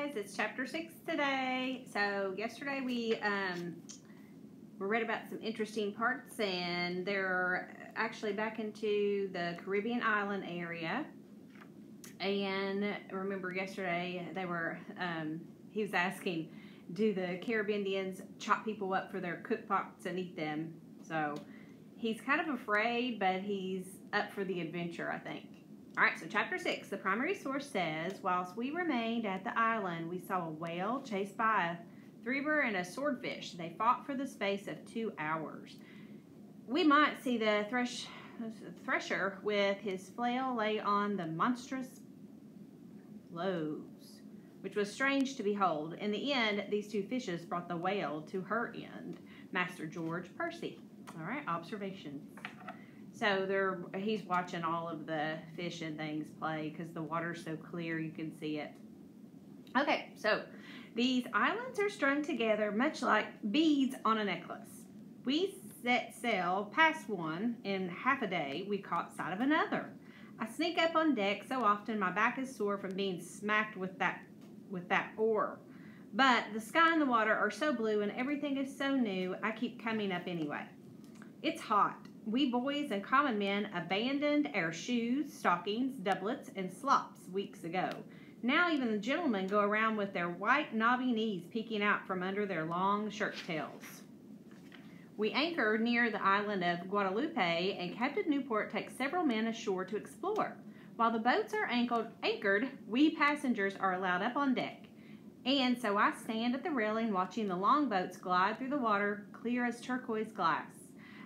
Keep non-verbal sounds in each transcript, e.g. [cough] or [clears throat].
guys, it's chapter six today. So yesterday we um, read about some interesting parts, and they're actually back into the Caribbean island area. And remember yesterday they were um, he was asking, do the Caribbean Indians chop people up for their cook pots and eat them? So he's kind of afraid, but he's up for the adventure, I think. All right, so chapter six, the primary source says, whilst we remained at the island, we saw a whale chased by a threeber and a swordfish. They fought for the space of two hours. We might see the thresh, thresher with his flail lay on the monstrous blows, which was strange to behold. In the end, these two fishes brought the whale to her end. Master George Percy. All right, observations. So they're he's watching all of the fish and things play because the water's so clear you can see it. Okay, so these islands are strung together much like beads on a necklace. We set sail past one in half a day. We caught sight of another. I sneak up on deck so often my back is sore from being smacked with that with that oar. But the sky and the water are so blue and everything is so new, I keep coming up anyway. It's hot we boys and common men abandoned our shoes, stockings, doublets, and slops weeks ago. Now even the gentlemen go around with their white knobby knees peeking out from under their long shirt tails. We anchor near the island of Guadalupe, and Captain Newport takes several men ashore to explore. While the boats are anchored, we passengers are allowed up on deck. And so I stand at the railing watching the longboats glide through the water clear as turquoise glass.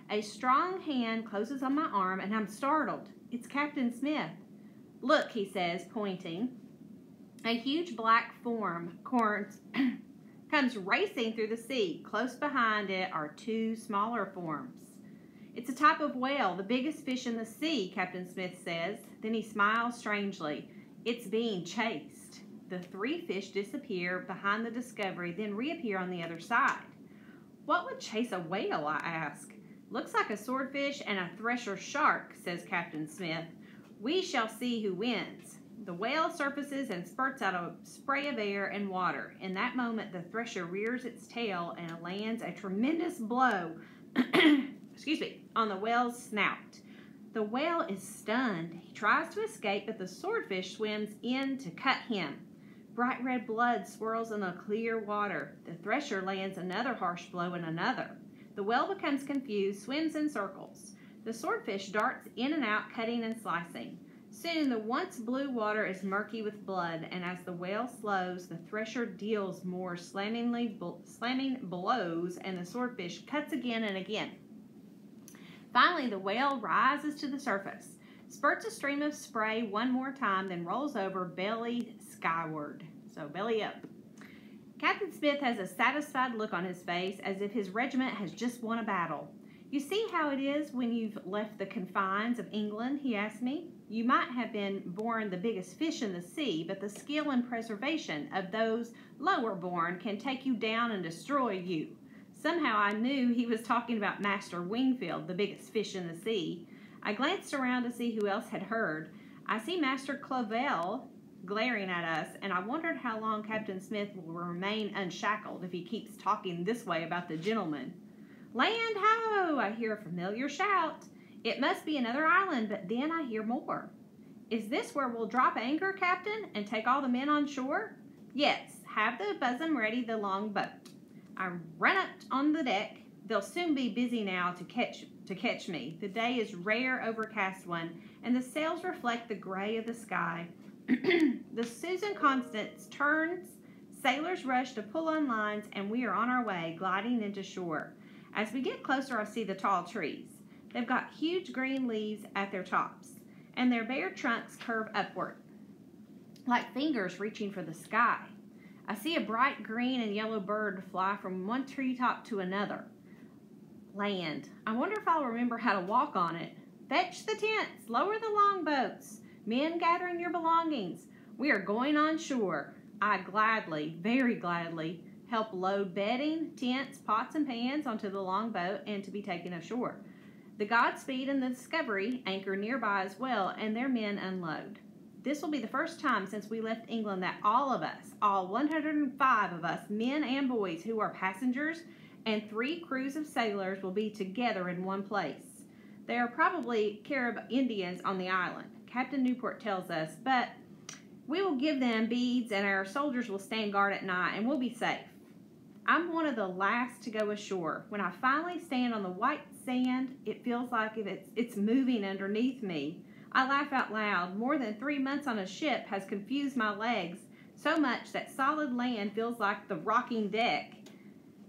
A strong hand closes on my arm, and I'm startled. It's Captain Smith. Look, he says, pointing. A huge black form [clears throat] comes racing through the sea. Close behind it are two smaller forms. It's a type of whale, the biggest fish in the sea, Captain Smith says. Then he smiles strangely. It's being chased. The three fish disappear behind the discovery, then reappear on the other side. What would chase a whale, I ask. Looks like a swordfish and a thresher shark, says Captain Smith. We shall see who wins. The whale surfaces and spurts out a spray of air and water. In that moment, the thresher rears its tail and lands a tremendous blow, [clears throat] excuse me, on the whale's snout. The whale is stunned. He tries to escape, but the swordfish swims in to cut him. Bright red blood swirls in the clear water. The thresher lands another harsh blow and another. The whale becomes confused, swims in circles. The swordfish darts in and out, cutting and slicing. Soon the once blue water is murky with blood, and as the whale slows, the thresher deals more slammingly, slamming blows, and the swordfish cuts again and again. Finally, the whale rises to the surface, spurts a stream of spray one more time, then rolls over belly skyward. So belly up. Captain Smith has a satisfied look on his face as if his regiment has just won a battle. You see how it is when you've left the confines of England, he asked me. You might have been born the biggest fish in the sea, but the skill and preservation of those lower born can take you down and destroy you. Somehow I knew he was talking about Master Wingfield, the biggest fish in the sea. I glanced around to see who else had heard. I see Master Clavell glaring at us, and I wondered how long Captain Smith will remain unshackled if he keeps talking this way about the gentleman. Land ho! I hear a familiar shout. It must be another island, but then I hear more. Is this where we'll drop anchor, Captain, and take all the men on shore? Yes, have the bosun ready the long boat. I run up on the deck. They'll soon be busy now to catch to catch me. The day is rare overcast one, and the sails reflect the gray of the sky [clears throat] the Susan Constant turns, sailors rush to pull on lines, and we are on our way, gliding into shore. As we get closer, I see the tall trees. They've got huge green leaves at their tops, and their bare trunks curve upward, like fingers reaching for the sky. I see a bright green and yellow bird fly from one treetop to another. Land. I wonder if I'll remember how to walk on it. Fetch the tents, lower the longboats. Men, gathering your belongings. We are going on shore. I gladly, very gladly, help load bedding, tents, pots, and pans onto the longboat and to be taken ashore. The Godspeed and the Discovery anchor nearby as well, and their men unload. This will be the first time since we left England that all of us, all 105 of us, men and boys who are passengers, and three crews of sailors will be together in one place. They are probably Carib Indians on the island, Captain Newport tells us, but we will give them beads and our soldiers will stand guard at night and we'll be safe. I'm one of the last to go ashore. When I finally stand on the white sand, it feels like it's, it's moving underneath me. I laugh out loud. More than three months on a ship has confused my legs so much that solid land feels like the rocking deck.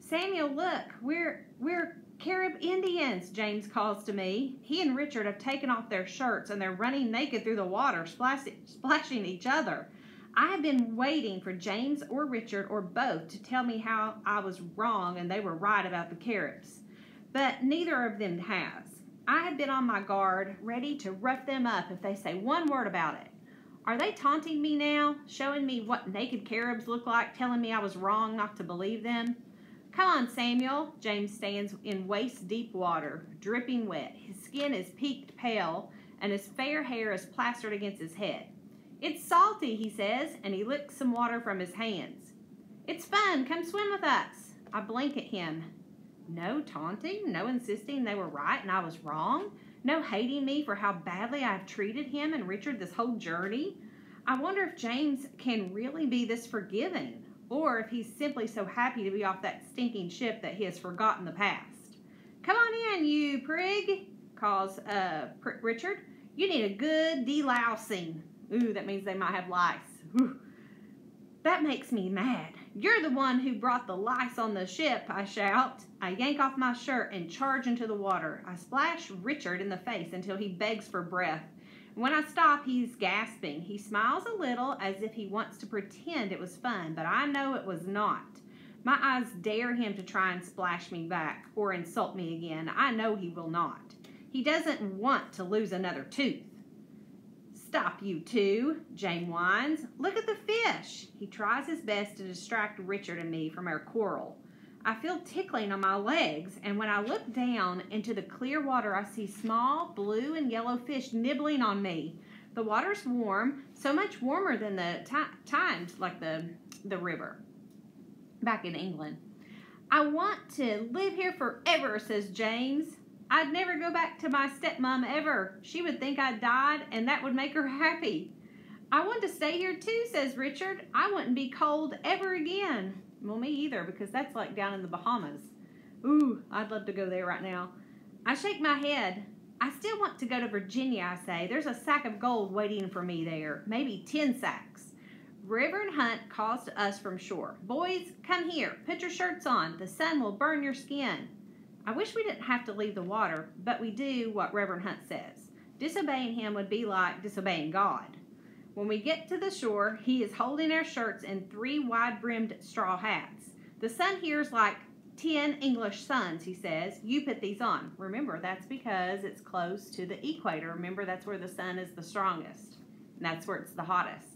Samuel, look, we're we're Carib Indians, James calls to me. He and Richard have taken off their shirts and they're running naked through the water, splashing each other. I have been waiting for James or Richard or both to tell me how I was wrong and they were right about the Caribs. But neither of them has. I have been on my guard, ready to rough them up if they say one word about it. Are they taunting me now, showing me what naked Caribs look like, telling me I was wrong not to believe them? Come on, Samuel. James stands in waist deep water, dripping wet. His skin is peaked pale, and his fair hair is plastered against his head. It's salty, he says, and he licks some water from his hands. It's fun. Come swim with us. I blink at him. No taunting, no insisting they were right and I was wrong, no hating me for how badly I've treated him and Richard this whole journey. I wonder if James can really be this forgiving or if he's simply so happy to be off that stinking ship that he has forgotten the past. Come on in, you prig, calls uh, Richard. You need a good delousing. Ooh, that means they might have lice. Ooh. That makes me mad. You're the one who brought the lice on the ship, I shout. I yank off my shirt and charge into the water. I splash Richard in the face until he begs for breath. When I stop, he's gasping. He smiles a little as if he wants to pretend it was fun, but I know it was not. My eyes dare him to try and splash me back or insult me again. I know he will not. He doesn't want to lose another tooth. Stop, you two, James whines. Look at the fish. He tries his best to distract Richard and me from our quarrel. I feel tickling on my legs, and when I look down into the clear water, I see small blue and yellow fish nibbling on me. The water's warm, so much warmer than the times like the, the river back in England. I want to live here forever, says James. I'd never go back to my stepmom ever. She would think I died, and that would make her happy. I want to stay here too, says Richard. I wouldn't be cold ever again. Well, me either, because that's like down in the Bahamas. Ooh, I'd love to go there right now. I shake my head. I still want to go to Virginia, I say. There's a sack of gold waiting for me there, maybe 10 sacks. Reverend Hunt calls to us from shore. Boys, come here. Put your shirts on. The sun will burn your skin. I wish we didn't have to leave the water, but we do what Reverend Hunt says. Disobeying him would be like disobeying God. When we get to the shore, he is holding our shirts in three wide brimmed straw hats. The sun here is like 10 English suns, he says. You put these on. Remember, that's because it's close to the equator. Remember, that's where the sun is the strongest. And that's where it's the hottest.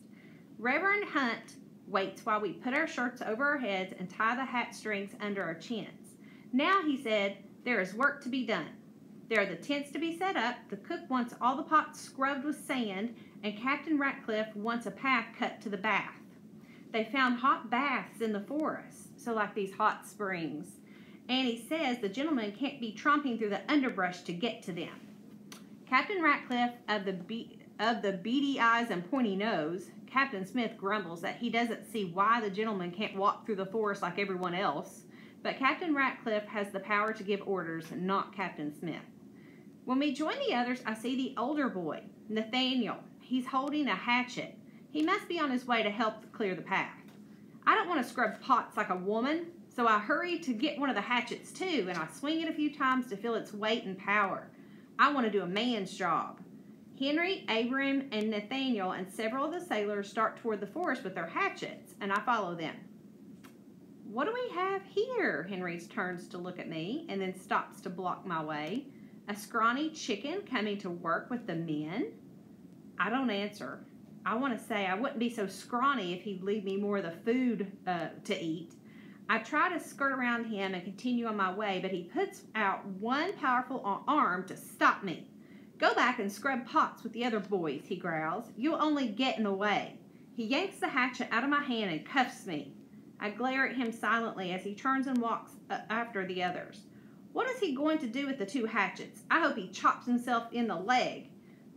Reverend Hunt waits while we put our shirts over our heads and tie the hat strings under our chins. Now, he said, there is work to be done. There are the tents to be set up. The cook wants all the pots scrubbed with sand and Captain Ratcliffe wants a path cut to the bath. They found hot baths in the forest, so like these hot springs. Annie says the gentleman can't be tromping through the underbrush to get to them. Captain Ratcliffe of the be- of the beady eyes and pointy nose, Captain Smith grumbles that he doesn't see why the gentleman can't walk through the forest like everyone else. But Captain Ratcliffe has the power to give orders, not Captain Smith. When we join the others, I see the older boy, Nathaniel, He's holding a hatchet. He must be on his way to help clear the path. I don't want to scrub pots like a woman, so I hurry to get one of the hatchets too, and I swing it a few times to feel its weight and power. I want to do a man's job. Henry, Abram, and Nathaniel and several of the sailors start toward the forest with their hatchets, and I follow them. What do we have here? Henry turns to look at me and then stops to block my way. A scrawny chicken coming to work with the men? I don't answer. I want to say I wouldn't be so scrawny if he'd leave me more of the food uh, to eat. I try to skirt around him and continue on my way, but he puts out one powerful arm to stop me. Go back and scrub pots with the other boys, he growls. You'll only get in the way. He yanks the hatchet out of my hand and cuffs me. I glare at him silently as he turns and walks uh, after the others. What is he going to do with the two hatchets? I hope he chops himself in the leg.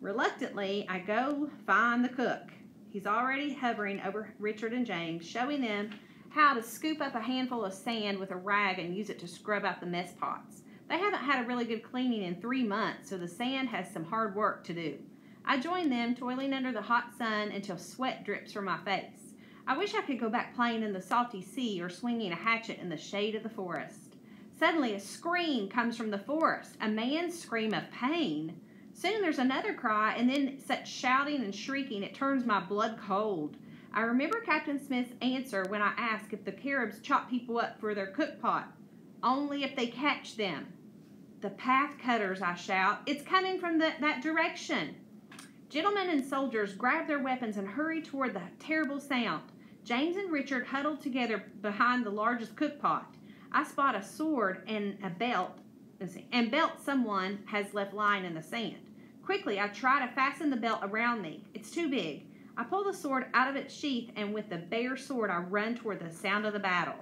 Reluctantly, I go find the cook. He's already hovering over Richard and James, showing them how to scoop up a handful of sand with a rag and use it to scrub out the mess pots. They haven't had a really good cleaning in three months, so the sand has some hard work to do. I join them, toiling under the hot sun until sweat drips from my face. I wish I could go back playing in the salty sea or swinging a hatchet in the shade of the forest. Suddenly, a scream comes from the forest, a man's scream of pain. Soon there's another cry, and then such shouting and shrieking it turns my blood cold. I remember Captain Smith's answer when I asked if the Caribs chop people up for their cook pot. Only if they catch them. The path cutters, I shout. It's coming from the, that direction. Gentlemen and soldiers grab their weapons and hurry toward the terrible sound. James and Richard huddle together behind the largest cook pot. I spot a sword and a belt, and belt someone has left lying in the sand. Quickly, I try to fasten the belt around me. It's too big. I pull the sword out of its sheath, and with the bare sword, I run toward the sound of the battle.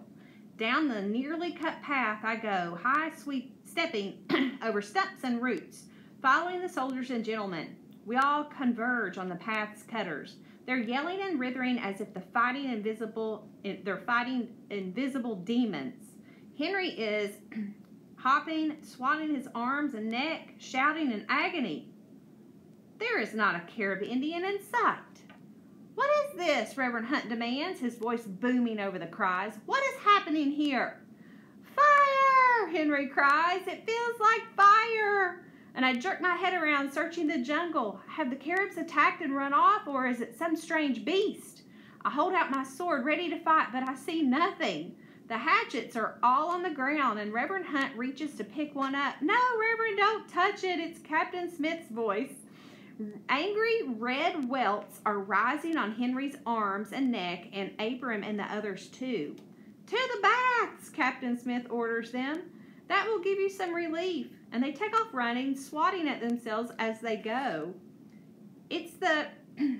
Down the nearly cut path I go, high sweep, stepping [clears throat] over stumps and roots, following the soldiers and gentlemen. We all converge on the path's cutters. They're yelling and writhing as if the fighting invisible eh, they're fighting invisible demons. Henry is [clears throat] hopping, swatting his arms and neck, shouting in agony. There is not a Carib Indian in sight. What is this? Reverend Hunt demands, his voice booming over the cries. What is happening here? Fire! Henry cries. It feels like fire. And I jerk my head around, searching the jungle. Have the Caribs attacked and run off, or is it some strange beast? I hold out my sword, ready to fight, but I see nothing. The hatchets are all on the ground, and Reverend Hunt reaches to pick one up. No, Reverend, don't touch it. It's Captain Smith's voice. Angry red welts are rising on Henry's arms and neck, and Abram and the others too. To the baths, Captain Smith orders them. That will give you some relief. And they take off running, swatting at themselves as they go. It's the [clears throat]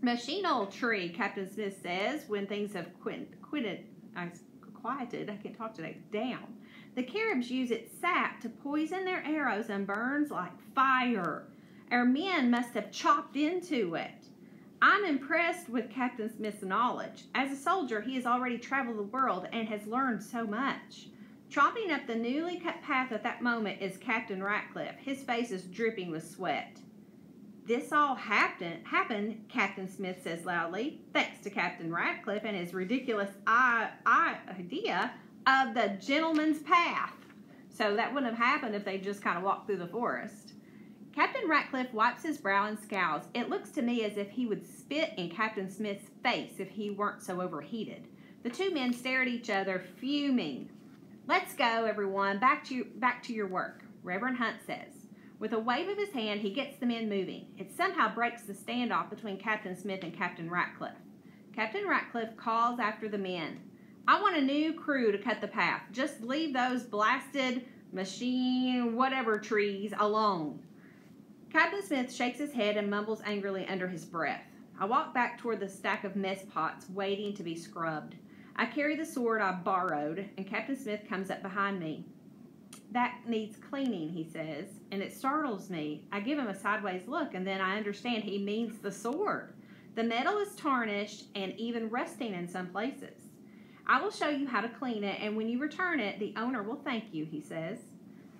machine manchineel tree, Captain Smith says, when things have quit, quitted, I quieted, I can't talk today, down. The Caribs use its sap to poison their arrows and burns like fire. Our men must have chopped into it. I'm impressed with Captain Smith's knowledge. As a soldier, he has already traveled the world and has learned so much. Chopping up the newly cut path at that moment is Captain Ratcliffe. His face is dripping with sweat. This all happened, happened, Captain Smith says loudly, thanks to Captain Ratcliffe and his ridiculous idea of the gentleman's path. So that wouldn't have happened if they just kind of walked through the forest. Captain Ratcliffe wipes his brow and scowls. It looks to me as if he would spit in Captain Smith's face if he weren't so overheated. The two men stare at each other, fuming. Let's go, everyone. Back to, back to your work, Reverend Hunt says. With a wave of his hand, he gets the men moving. It somehow breaks the standoff between Captain Smith and Captain Ratcliffe. Captain Ratcliffe calls after the men. I want a new crew to cut the path. Just leave those blasted machine whatever trees alone. Captain Smith shakes his head and mumbles angrily under his breath. I walk back toward the stack of mess pots waiting to be scrubbed. I carry the sword I borrowed, and Captain Smith comes up behind me. That needs cleaning, he says, and it startles me. I give him a sideways look, and then I understand he means the sword. The metal is tarnished and even rusting in some places. I will show you how to clean it, and when you return it, the owner will thank you, he says.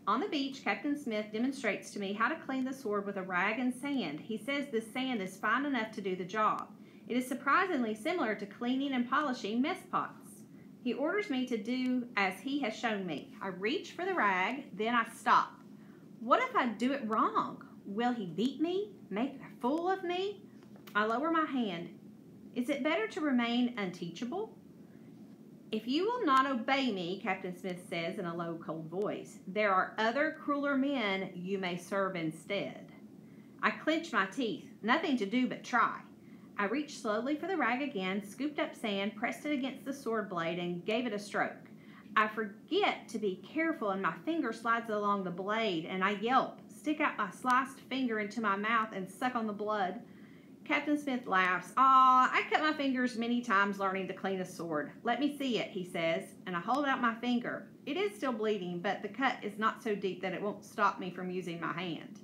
On the beach, Captain Smith demonstrates to me how to clean the sword with a rag and sand. He says this sand is fine enough to do the job. It is surprisingly similar to cleaning and polishing mess pots. He orders me to do as he has shown me. I reach for the rag, then I stop. What if I do it wrong? Will he beat me? Make a fool of me? I lower my hand. Is it better to remain unteachable? If you will not obey me, Captain Smith says in a low, cold voice, there are other crueler men you may serve instead. I clench my teeth. Nothing to do but try. I reached slowly for the rag again, scooped up sand, pressed it against the sword blade, and gave it a stroke. I forget to be careful, and my finger slides along the blade, and I yelp. stick out my sliced finger into my mouth and suck on the blood. Captain Smith laughs. Ah, I cut my fingers many times learning to clean a sword. Let me see it, he says, and I hold out my finger. It is still bleeding, but the cut is not so deep that it won't stop me from using my hand.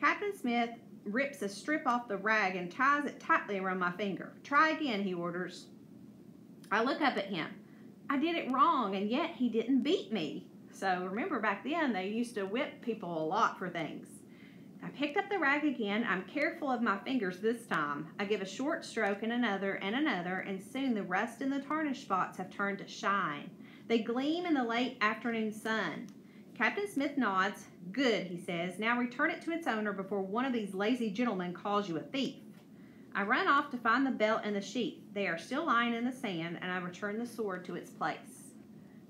Captain Smith rips a strip off the rag and ties it tightly around my finger. Try again, he orders. I look up at him. I did it wrong, and yet he didn't beat me. So remember, back then they used to whip people a lot for things. I picked up the rag again. I'm careful of my fingers this time. I give a short stroke and another and another, and soon the rust and the tarnish spots have turned to shine. They gleam in the late afternoon sun. Captain Smith nods. Good, he says. Now return it to its owner before one of these lazy gentlemen calls you a thief. I run off to find the belt and the sheath. They are still lying in the sand, and I return the sword to its place.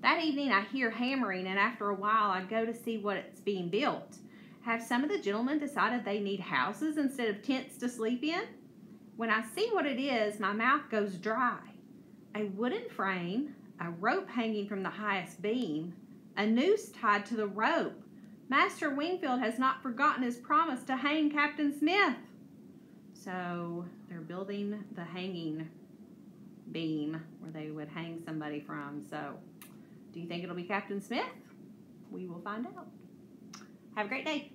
That evening I hear hammering, and after a while I go to see what it's being built. Have some of the gentlemen decided they need houses instead of tents to sleep in? When I see what it is, my mouth goes dry. A wooden frame, a rope hanging from the highest beam, a noose tied to the rope. Master Wingfield has not forgotten his promise to hang Captain Smith. So they're building the hanging beam where they would hang somebody from. So do you think it'll be Captain Smith? We will find out. Have a great day.